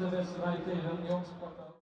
Vamos ver se reunião de